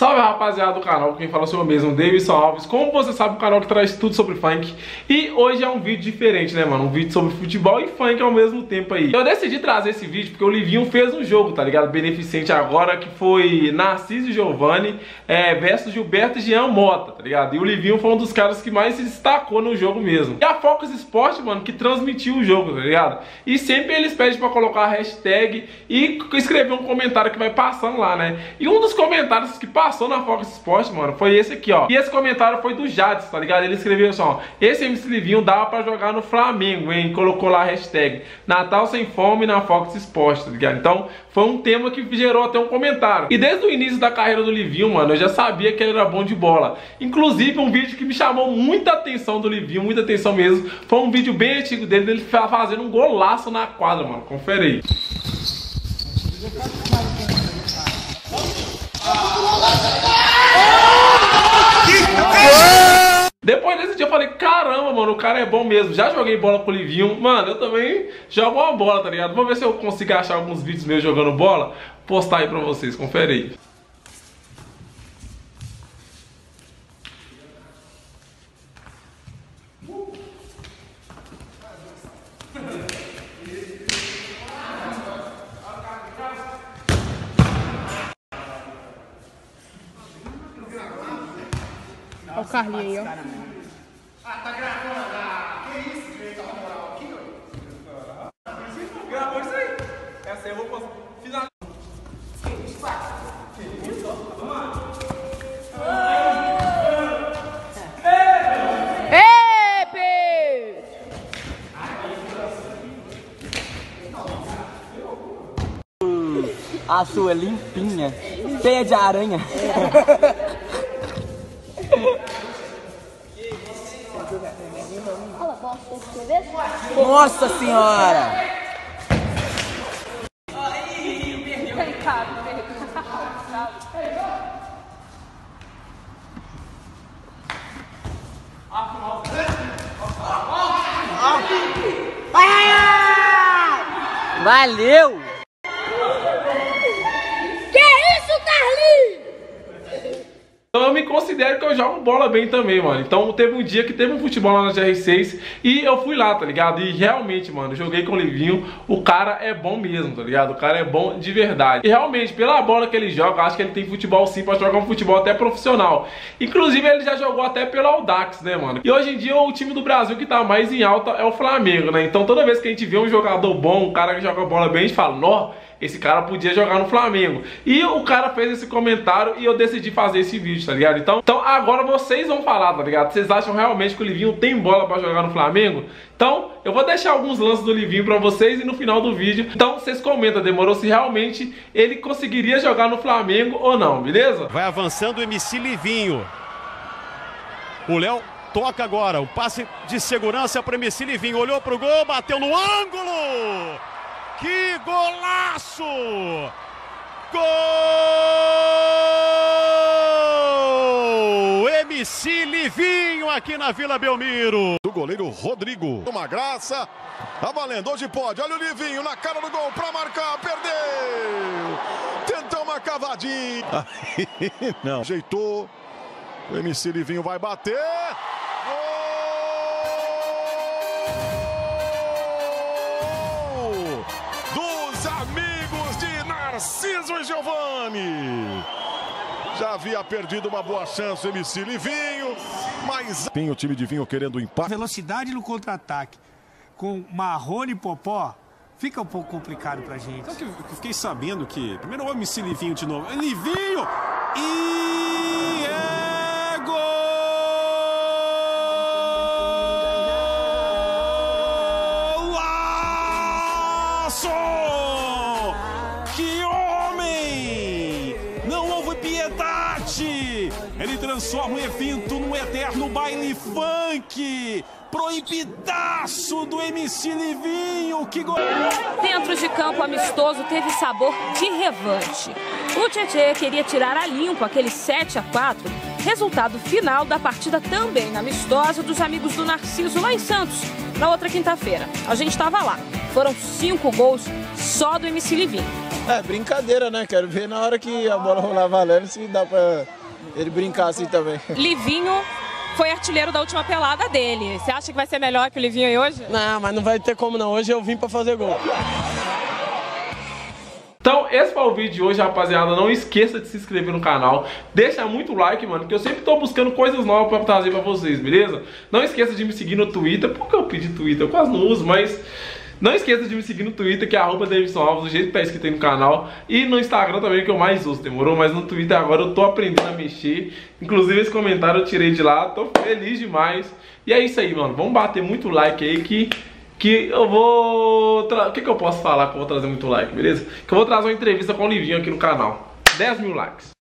Salve rapaziada do canal, quem fala sou eu mesmo, Davidson Alves Como você sabe, o canal que traz tudo sobre funk E hoje é um vídeo diferente, né mano? Um vídeo sobre futebol e funk ao mesmo tempo aí Eu decidi trazer esse vídeo porque o Livinho fez um jogo, tá ligado? Beneficente agora, que foi Narciso Giovanni é, versus Gilberto Jean Mota, tá ligado? E o Livinho foi um dos caras que mais se destacou no jogo mesmo E a Focus Sport, mano, que transmitiu o jogo, tá ligado? E sempre eles pedem pra colocar a hashtag e escrever um comentário que vai passando lá, né? E um dos comentários que passou passou na Fox Sports, mano, foi esse aqui, ó. E esse comentário foi do Jades, tá ligado? Ele escreveu assim, ó. Esse MC Livinho dava pra jogar no Flamengo, hein? Colocou lá a hashtag Natal Sem Fome na Fox Sports, tá ligado? Então, foi um tema que gerou até um comentário. E desde o início da carreira do Livinho, mano, eu já sabia que ele era bom de bola. Inclusive, um vídeo que me chamou muita atenção do Livinho, muita atenção mesmo, foi um vídeo bem antigo dele, dele fazendo um golaço na quadra, mano. Confere aí. Depois desse dia eu falei, caramba, mano, o cara é bom mesmo. Já joguei bola com o Livinho. Mano, eu também jogo uma bola, tá ligado? Vamos ver se eu consigo achar alguns vídeos meus jogando bola. Postar aí pra vocês, confere aí. Olha o Carlinho aí, ó. Ah, tá gravando? Ah, que isso, direito à moral aqui, ó. Gravou isso aí. Essa aí eu vou finalizar. Epe! A sua limpinha, cheia de aranha. Nossa senhora! Valeu! Que isso, Carlinho? Então eu me considero que eu jogo bola bem também, mano. Então teve um dia que teve um futebol lá na GR6 e eu fui lá, tá ligado? E realmente, mano, joguei com o Livinho. O cara é bom mesmo, tá ligado? O cara é bom de verdade. E realmente, pela bola que ele joga, acho que ele tem futebol sim pra jogar um futebol até profissional. Inclusive, ele já jogou até pelo Audax, né, mano? E hoje em dia o time do Brasil que tá mais em alta é o Flamengo, né? Então toda vez que a gente vê um jogador bom, um cara que joga bola bem, a gente fala, nó esse cara podia jogar no Flamengo. E o cara fez esse comentário e eu decidi fazer esse vídeo, tá ligado? Então, então agora vocês vão falar, tá ligado? Vocês acham realmente que o Livinho tem bola pra jogar no Flamengo? Então, eu vou deixar alguns lances do Livinho pra vocês e no final do vídeo. Então, vocês comentam, demorou, se realmente ele conseguiria jogar no Flamengo ou não, beleza? Vai avançando o MC Livinho. O Léo toca agora. O passe de segurança para MC Livinho. Olhou pro gol, bateu no ângulo. Que golaço! Gol! MC Livinho aqui na Vila Belmiro. do goleiro Rodrigo. Uma graça. Tá valendo, hoje pode. Olha o Livinho na cara do gol pra marcar. Perdeu. Tentou uma cavadinha. Não. Ajeitou. O MC Livinho vai bater. Gol! Narciso e Giovanni. Já havia perdido uma boa chance o MC Livinho, mas tem o time de Vinho querendo empate. velocidade no contra-ataque com Marrone e Popó, fica um pouco complicado pra gente. Sabe que eu fiquei sabendo que. Primeiro o MC Livinho de novo. Livinho! E piedade! Ele transforma o evento num eterno baile funk! Proibidaço do MC Livinho! Que gol! Dentro de campo amistoso teve sabor de revanche. O Tietchan queria tirar a limpo aquele 7 a 4, resultado final da partida também amistosa dos amigos do Narciso lá em Santos, na outra quinta-feira. A gente estava lá. Foram cinco gols só do MC Livinho. É, brincadeira, né? Quero ver na hora que a bola rolar valendo se dá pra ele brincar assim também. Livinho foi artilheiro da última pelada dele. Você acha que vai ser melhor que o Livinho aí hoje? Não, mas não vai ter como não. Hoje eu vim pra fazer gol. Então, esse foi o vídeo de hoje, rapaziada. Não esqueça de se inscrever no canal. Deixa muito like, mano, que eu sempre tô buscando coisas novas pra trazer pra vocês, beleza? Não esqueça de me seguir no Twitter. Por que eu pedi Twitter? Eu quase não uso, mas... Não esqueça de me seguir no Twitter, que é arroba Davidson Alves, do jeito que tá escrito aí no canal. E no Instagram também, que eu mais uso, demorou? Mas no Twitter agora eu tô aprendendo a mexer. Inclusive esse comentário eu tirei de lá, tô feliz demais. E é isso aí, mano. Vamos bater muito like aí que que eu vou... O que, que eu posso falar que eu vou trazer muito like, beleza? Que eu vou trazer uma entrevista com o Livinho aqui no canal. 10 mil likes.